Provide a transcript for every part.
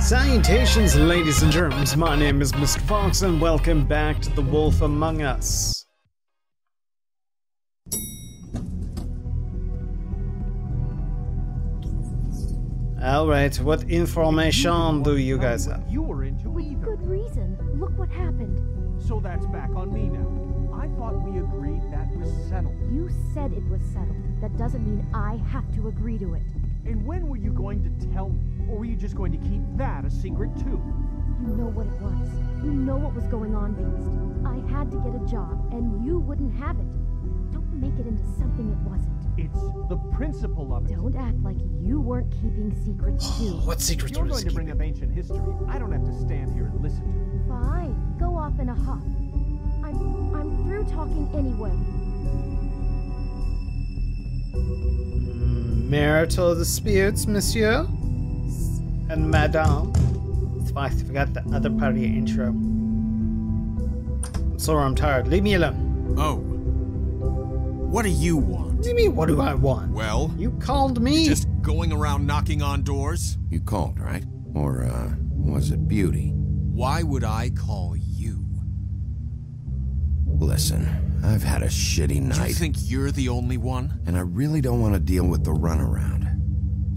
Salutations, ladies and germs. My name is Mr. Fox, and welcome back to The Wolf Among Us. Alright, what information do you guys have? You were into With either. good reason. Look what happened. So that's back on me now. I thought we agreed that was settled. You said it was settled. That doesn't mean I have to agree to it. And when were you going to tell me? Or were you just going to keep that a secret too? You know what it was. You know what was going on, Beast. I had to get a job, and you wouldn't have it. Don't make it into something it wasn't. It's the principle of it. Don't act like you weren't keeping secrets oh, too. What If secrets you're were going to bring up ancient history, I don't have to stand here and listen to it. Fine. Go off in a huff. I'm I'm through talking anyway. Mm, marital disputes, monsieur? And madame? I forgot the other part of your intro. I'm sorry, I'm tired. Leave me alone. Oh. What do you want? What do you mean, what do I want? Well, You called me? just going around knocking on doors? You called, right? Or, uh, was it Beauty? Why would I call you? Listen, I've had a shitty Do you think you're the only one? and I really don't want to deal with the runaround.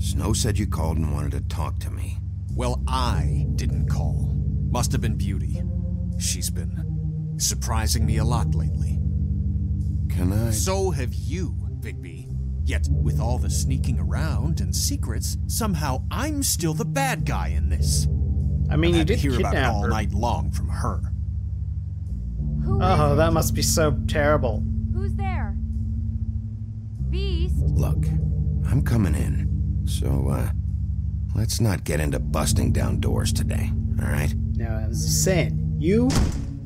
Snow said you called and wanted to talk to me. Well, I didn't call. Must have been Beauty. She's been surprising me a lot lately. Can I? So have you, Bigby. Yet, with all the sneaking around and secrets, somehow I'm still the bad guy in this. I mean, you Had to did hear about it all her. night long from her. Who oh, is Oh, it? that must be so terrible. Who's there? Beast. Look, I'm coming in. So, uh, let's not get into busting down doors today, alright? Now, as I was saying, you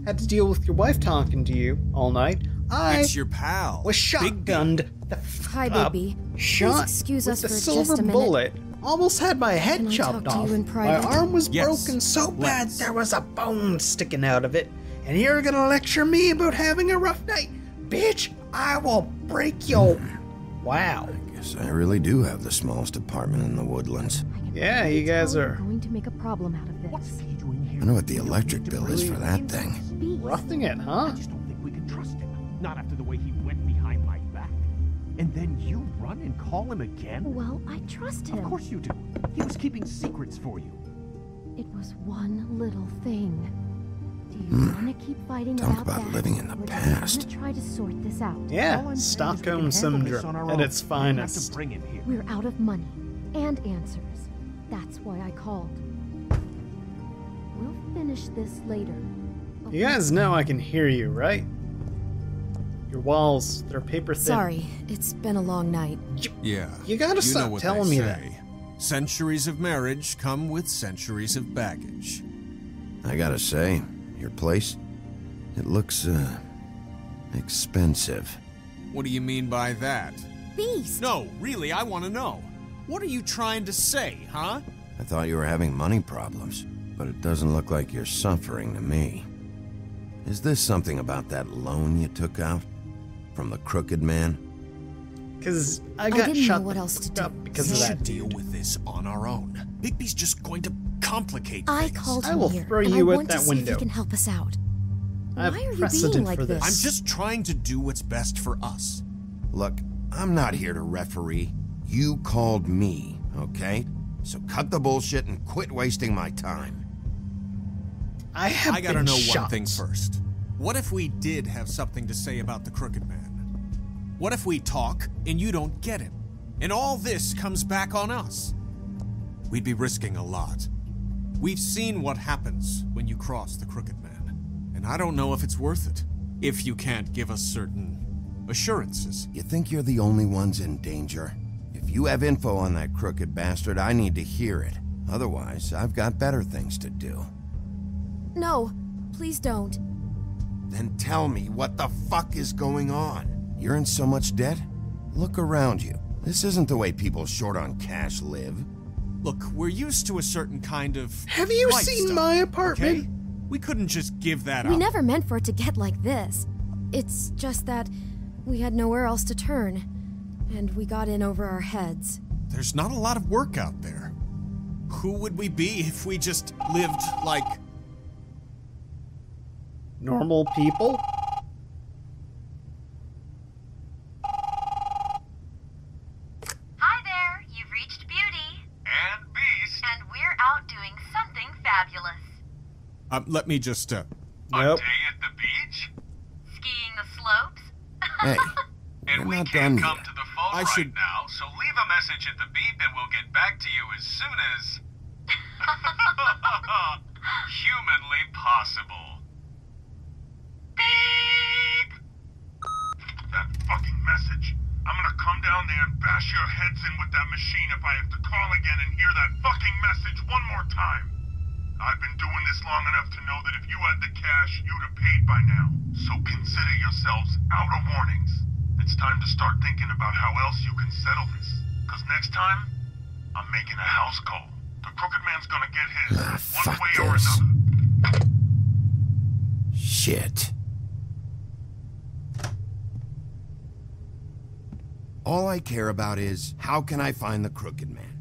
had to deal with your wife talking to you all night. I it's your pal. was Bigby. shotgunned the f- Hi, up, baby. shot Please excuse with us the for just silver a minute. bullet. Almost had my head Can chopped off. in my arm was Yes, broken so bad let's. there was a bone sticking out of it. And you're gonna lecture me about having a rough night? Bitch, I will break your. Wow. I guess I really do have the smallest apartment in the Woodlands. Yeah, you guys are- you're going to make a problem out of this. What's this. he doing here? I know what the electric bill is for that thing. this. Roughing it, huh? I just don't think we can trust him. Not after the way he went behind my back. And then you run and call him again? Well, I trust him. Of course you do. He was keeping secrets for you. It was one little thing. Do you hmm. want to keep fighting Talk about, about that? living in the or do past. try to sort this out? Yeah, I'm saying is we Stockholm can handle this syndrome on at its You have to finest. bring him here. We're out of money and answers. That's why I called. We'll finish this later. You guys know I can hear you, right? Your walls, they're paper thin. Sorry, it's been a long night. Yeah. You gotta know stop what telling they me that. Centuries of marriage come with centuries of baggage. I gotta say, your place, it looks, uh, expensive. What do you mean by that? Beast! No, really, I want to know. What are you trying to say, huh? I thought you were having money problems, but it doesn't look like you're suffering to me. Is this something about that loan you took out? From the crooked man? Because I I got didn't know shot what else to do. up because we of should that deal dude. with this on our own. Bigby's just going to complicate I things. called I will here, throw and you I out want that to see if window. he can help us out. I Why are you being like this. this? I'm just trying to do what's best for us. Look, I'm not here to referee. You called me, okay? So cut the bullshit and quit wasting my time. I have I gotta been know shot. one thing first. What if we did have something to say about the Crooked Man? What if we talk and you don't get him? And all this comes back on us? We'd be risking a lot. We've seen what happens when you cross the Crooked Man. And I don't know if it's worth it. If you can't give us certain assurances. You think you're the only ones in danger? If you have info on that crooked bastard, I need to hear it. Otherwise, I've got better things to do. No, please don't. Then tell me what the fuck is going on? You're in so much debt? Look around you. This isn't the way people short on cash live. Look, we're used to a certain kind of. Have you seen lifestyle, my apartment? Okay? We couldn't just give that We up. We never meant for it to get like this. It's just that we had nowhere else to turn, and we got in over our heads. There's not a lot of work out there. Who would we be if we just lived like. Normal people? Hi there, you've reached Beauty, And Beast. and we're out doing something fabulous. Um, let me just, uh. A day at the beach? Skiing the slopes? Hey, And we're we not can't done come yet. to the phone I right should- now, so leave a message at the beep and we'll get back to you as soon as. humanly possible. Beep! That fucking message. I'm gonna come down there and bash your heads in with that machine if I have to call again and hear that fucking message one more time. I've been doing this long enough to know that if you had the cash, you'd have paid by now. So consider yourselves out of warnings. It's time to start thinking about how else you can settle this. Cause next time, I'm making a house call. The crooked man's gonna get his Ah, one way or this. another. Shit. All I care about is how can I find the crooked man?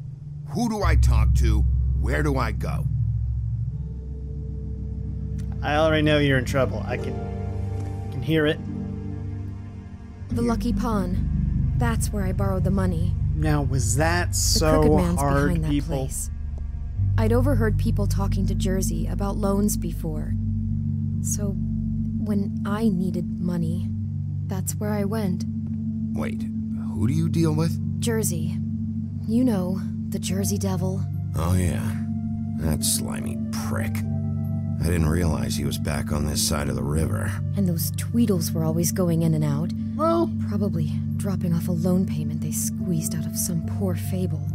Who do I talk to? Where do I go? I already know you're in trouble. I can can hear it. The Lucky Pawn. That's where I borrowed the money. Now, was that The so Crooked Man's hard, behind that people? place. I'd overheard people talking to Jersey about loans before. So, when I needed money, that's where I went. Wait, who do you deal with? Jersey. You know, the Jersey Devil. Oh, yeah. That slimy prick. I didn't realize he was back on this side of the river. And those Tweedles were always going in and out. Well, Probably dropping off a loan payment they squeezed out of some poor fable.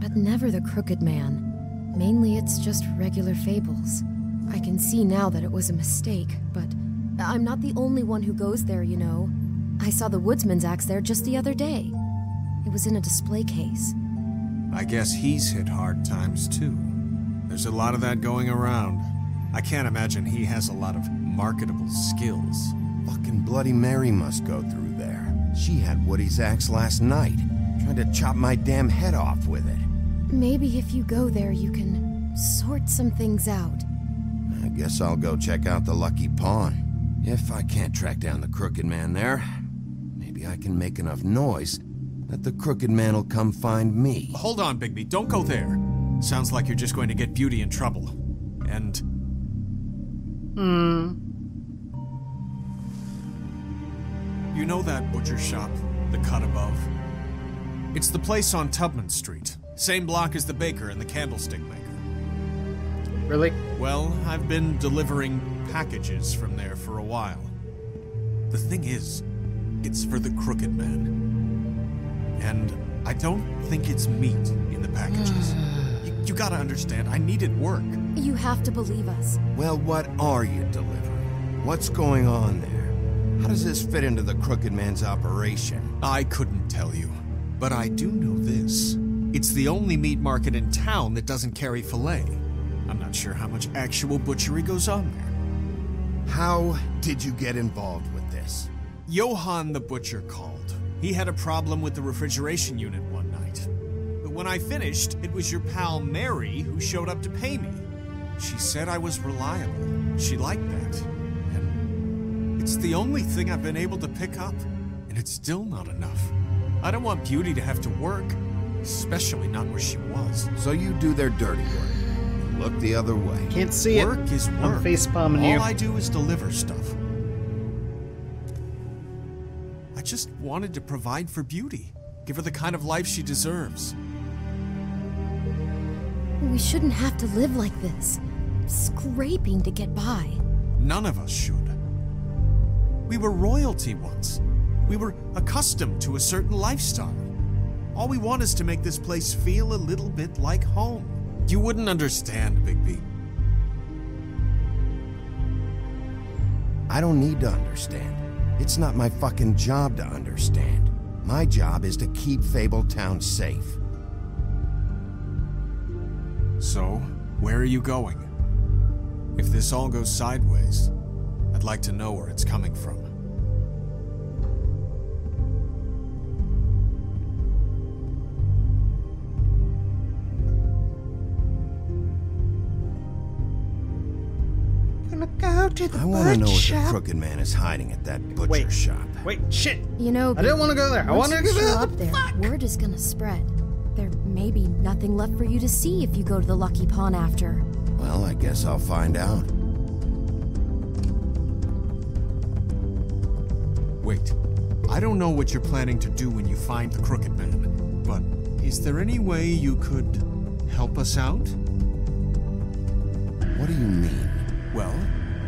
But never the Crooked Man. Mainly it's just regular fables. I can see now that it was a mistake, but I'm not the only one who goes there, you know. I saw the Woodsman's axe there just the other day. It was in a display case. I guess he's hit hard times too. There's a lot of that going around. I can't imagine he has a lot of marketable skills. Fucking Bloody Mary must go through there. She had Woody's axe last night. trying to chop my damn head off with it. Maybe if you go there, you can sort some things out. I guess I'll go check out the Lucky Pawn. If I can't track down the Crooked Man there, maybe I can make enough noise that the Crooked Man will come find me. Hold on, Bigby, don't go there. Sounds like you're just going to get Beauty in trouble. And hmm. you know that butcher shop, the cut above? It's the place on Tubman Street. Same block as the baker and the candlestick maker. Really? Well, I've been delivering packages from there for a while. The thing is, it's for the Crooked Man. And I don't think it's meat in the packages. you, you gotta understand, I needed work. You have to believe us. Well, what are you delivering? What's going on there? How does this fit into the Crooked Man's operation? I couldn't tell you, but I do know this. It's the only meat market in town that doesn't carry filet. I'm not sure how much actual butchery goes on there. How did you get involved with this? Johann the butcher called. He had a problem with the refrigeration unit one night. But when I finished, it was your pal Mary who showed up to pay me. She said I was reliable. She liked that. And it's the only thing I've been able to pick up, and it's still not enough. I don't want Beauty to have to work, especially not where she was. So you do their dirty work. and Look the other way. Can't see it. Work it. is I'm work. facepalming All you. I do is deliver stuff. I just wanted to provide for Beauty, give her the kind of life she deserves. We shouldn't have to live like this, scraping to get by. None of us should. We were royalty once. We were accustomed to a certain lifestyle. All we want is to make this place feel a little bit like home. You wouldn't understand, Bigby. I don't need to understand. It's not my fucking job to understand. My job is to keep Fabletown safe. So, where are you going? If this all goes sideways, I'd like to know where it's coming from. I want to know what the crooked man is hiding at that butcher wait, shop. Wait, shit! You know, I didn't want to go there. I wanted to go there. Up there, word is gonna spread. There may be nothing left for you to see if you go to the Lucky Pawn after. Well, I guess I'll find out. Wait. I don't know what you're planning to do when you find the Crooked Man, but is there any way you could help us out? What do you mean? Well,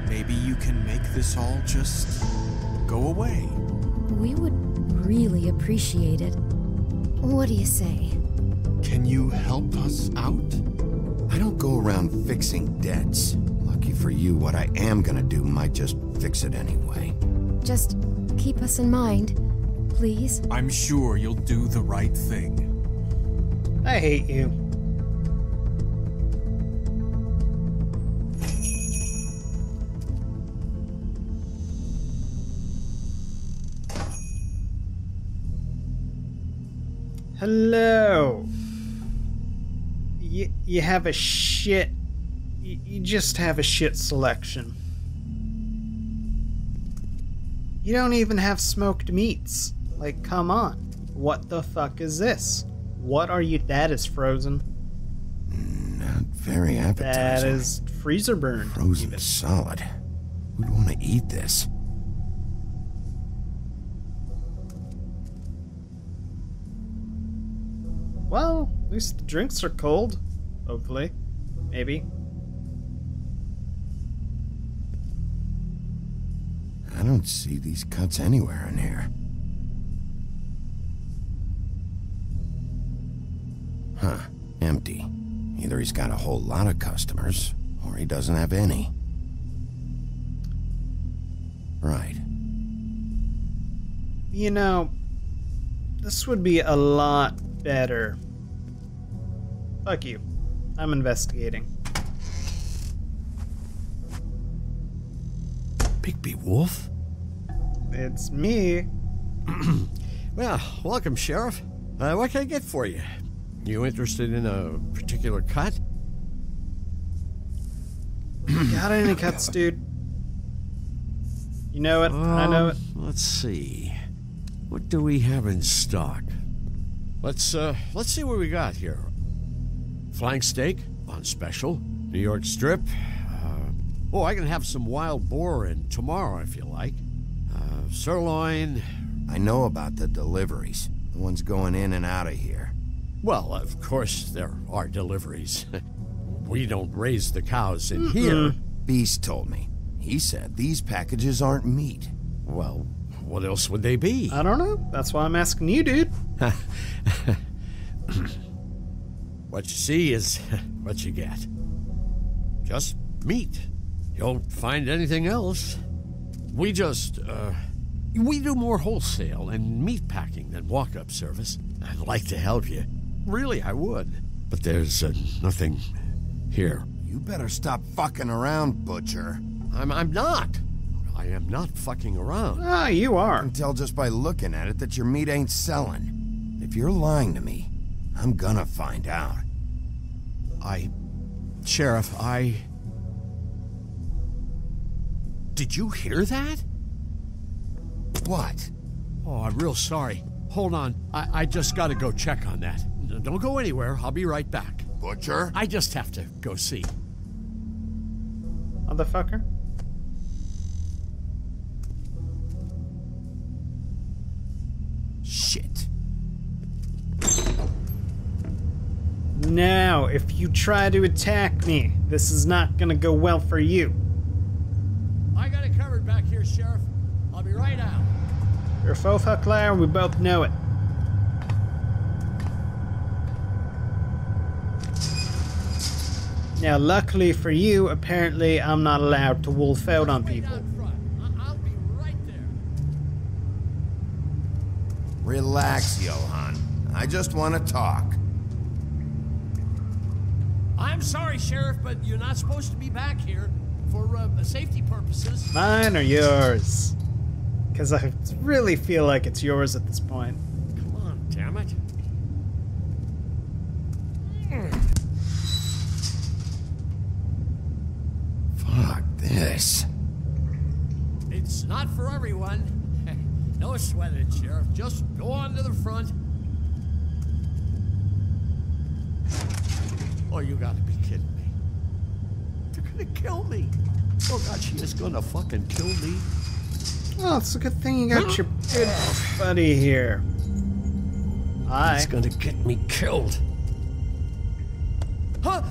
maybe you can make this all just go away. We would really appreciate it. What do you say? Can you help us out? I don't go around fixing debts. Lucky for you, what I am gonna do might just fix it anyway. Just keep us in mind, please. I'm sure you'll do the right thing. I hate you. Hello. You, you have a shit. You, you just have a shit selection. You don't even have smoked meats. Like, come on. What the fuck is this? What are you? That is frozen. Not very appetizing. That is freezer burn. frozen even. solid. Who'd want to eat this? Well, at least the drinks are cold. Hopefully. Maybe. I don't see these cuts anywhere in here. Huh. Empty. Either he's got a whole lot of customers, or he doesn't have any. Right. You know, this would be a lot better. Fuck you. I'm investigating. Bigby Wolf? It's me. Well, welcome, Sheriff. Uh, what can I get for you? You interested in a particular cut? Got any cuts, dude? You know it. I know it. Um, Let's see. What do we have in stock? Let's uh let's see what we got here. Flank steak on special. New York strip. Uh, oh, I can have some wild boar in tomorrow if you like. Uh, sirloin. I know about the deliveries. The ones going in and out of here. Well, of course there are deliveries. we don't raise the cows in here. Beast told me. He said these packages aren't meat. Well, what else would they be? I don't know. That's why I'm asking you, dude. What you see is what you get. Just meat. You don't find anything else. We just, uh, we do more wholesale and meat packing than walk up service. I'd like to help you. Really, I would. But there's uh, nothing here. You better stop fucking around, Butcher. I'm, I'm not. I am not fucking around. Ah, you I are. can tell just by looking at it that your meat ain't selling. If you're lying to me, I'm gonna find out. I. Sheriff, I. Did you hear that? What? Oh, I'm real sorry. Hold on. I, I just gotta go check on that. Don't go anywhere. I'll be right back. Butcher? I just have to go see. Motherfucker. Now, if you try to attack me, this is not gonna go well for you. I got it covered back here, Sheriff. I'll be right out. You're a faux liar, and we both know it. Now, luckily for you, apparently I'm not allowed to wolf out on people. out front. I- I'll be right. Relax, Johann. I just want to talk. I'm sorry, Sheriff, but you're not supposed to be back here for uh, safety purposes. Mine or yours? Because I really feel like it's yours at this point. Come on, damn it. Fuck this. It's not for everyone. no sweating, Sheriff. Just go on to the front. Oh, you gotta be kidding me. They're gonna kill me. Oh, God, she is gonna fucking kill me. Oh, it's a good thing you got your good buddy here. Hi. It's gonna get me killed. Huh?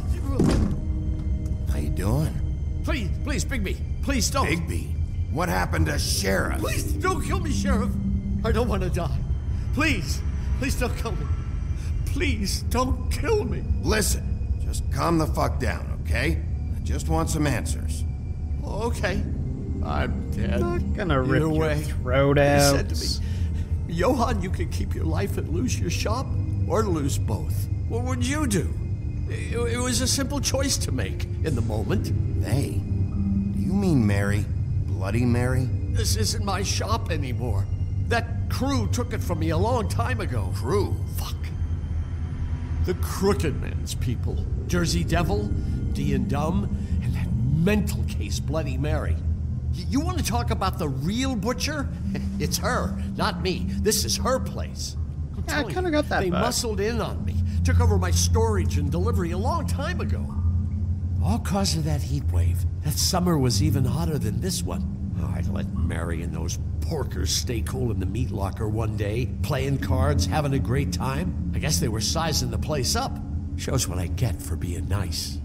How you doing? Please, please, Bigby. Please don't. Bigby? What happened to Sheriff? Please don't kill me, Sheriff. I don't want to die. Please, please don't kill me. Please don't kill me. Listen, just calm the fuck down, okay? I just want some answers. Oh, okay. I'm dead. Not gonna rip Either your way, throat He out. said to me, Johann, you can keep your life and lose your shop, or lose both. What would you do? It, it was a simple choice to make in the moment. They? Do you mean Mary? Bloody Mary? This isn't my shop anymore. That crew took it from me a long time ago. Crew? Fuck. The Crooked Man's people. Jersey Devil, Dee and Dum, and that mental case, Bloody Mary. Y- You want to talk about the real butcher? It's her, not me. This is her place. Yeah, I kinda got that They vibe. muscled in on me, took over my storage and delivery a long time ago. All cause of that heat wave. That summer was even hotter than this one. Oh, I'd let Mary and those porkers stay cool in the meat locker one day, playing cards, having a great time. I guess they were sizing the place up. Shows what I get for being nice.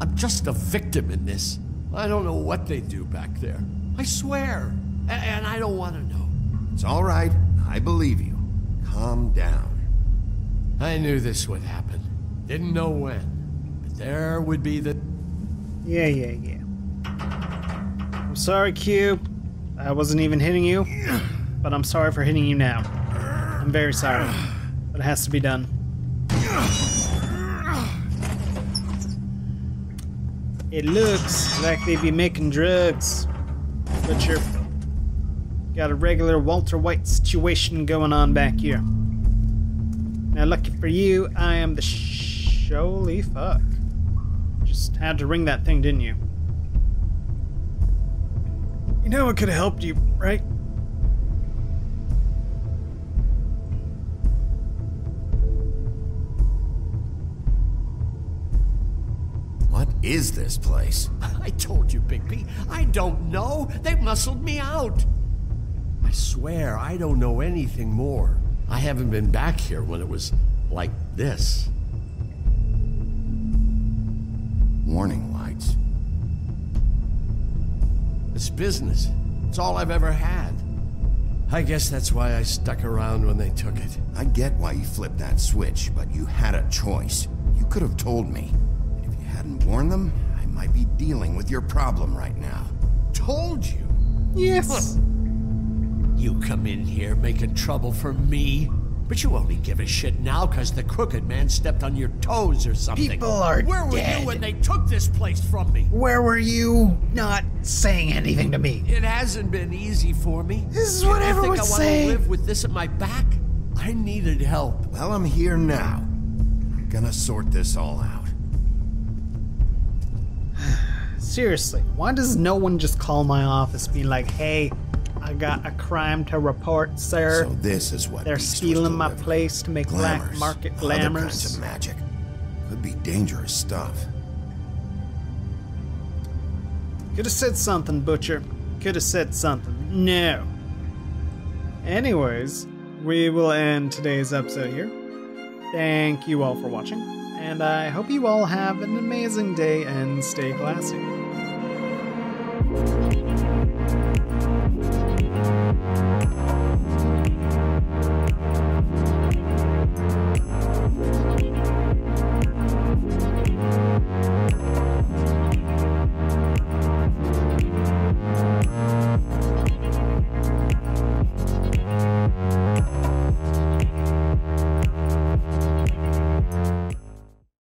I'm just a victim in this. I don't know what they do back there. I swear. A- and I don't want to know. It's all right. I believe you. Calm down. I knew this would happen. Didn't know when. But there would be the. Yeah, yeah, yeah. I'm sorry, Q. I wasn't even hitting you, but I'm sorry for hitting you now. I'm very sorry, but it has to be done. It looks like they be making drugs, but you're got a regular Walter White situation going on back here. Now, lucky for you, I am the sholy fuck. Just had to ring that thing, didn't you? You know it could have helped you, right? What is this place? I told you, Bigby. I don't know. They muscled me out. I swear, I don't know anything more. I haven't been back here when it was like this. Warning It's business. It's all I've ever had. I guess that's why I stuck around when they took it. I get why you flipped that switch, but you had a choice. You could have told me. If you hadn't warned them, I might be dealing with your problem right now. Told you. Yes. You come in here making trouble for me. But you only give a shit now because the crooked man stepped on your toes or something. People are Where were dead. you when they took this place from me? Where were you not saying anything to me? It hasn't been easy for me. This is You what think everyone's I want to live with this at my back? I needed help. Well, I'm here now. I'm gonna sort this all out. Seriously, why does no one just call my office being like, hey, I got a crime to report, sir? So this is what They're stealing my place to make black Glamours, market Other kinds glamours. of magic. Could be dangerous stuff. Could have said something, Butcher. Could have said something. No. Anyways, we will end today's episode here. Thank you all for watching, and I hope you all have an amazing day and stay classy.